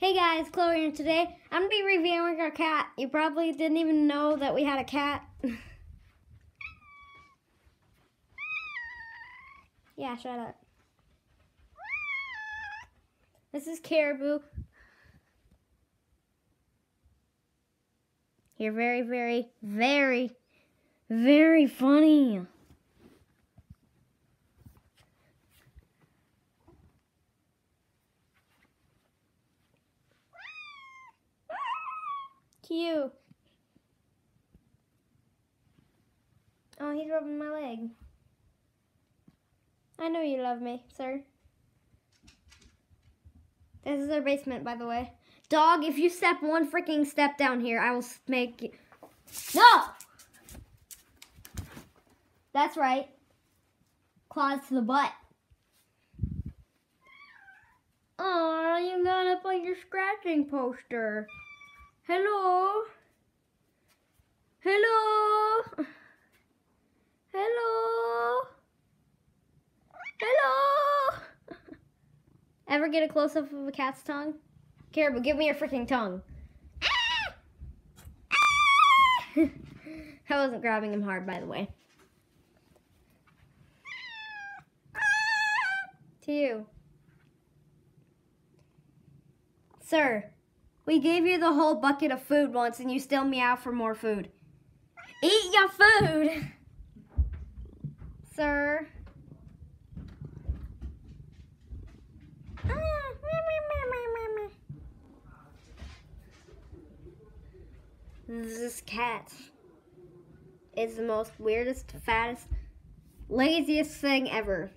Hey guys, Chloe here today I'm going to be reviewing our cat. You probably didn't even know that we had a cat. yeah, shut up. This is Caribou. You're very, very, very, very funny. Cute. Oh, he's rubbing my leg. I know you love me, sir. This is our basement, by the way. Dog, if you step one freaking step down here, I will make you... No! That's right. Claws to the butt. Oh, you got up on your scratching poster. Hello? Hello? Hello? Hello? Ever get a close-up of a cat's tongue? Caribou, give me your freaking tongue. I wasn't grabbing him hard, by the way. To you. Sir, we gave you the whole bucket of food once and you still meow for more food. Eat your food! Sir. Ah, this cat is the most weirdest, fattest, laziest thing ever.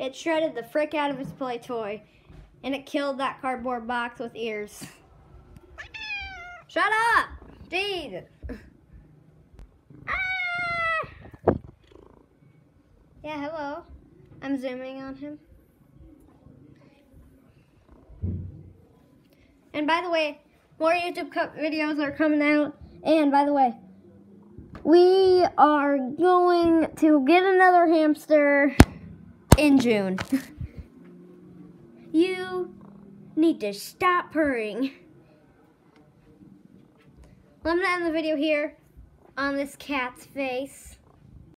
It shredded the frick out of its play toy and it killed that cardboard box with ears. Shut up! Jeez! Ah! Yeah, hello. I'm zooming on him. And by the way, more YouTube videos are coming out. And by the way, we are going to get another hamster in June. You need to stop purring. Well, I'm to end the video here on this cat's face.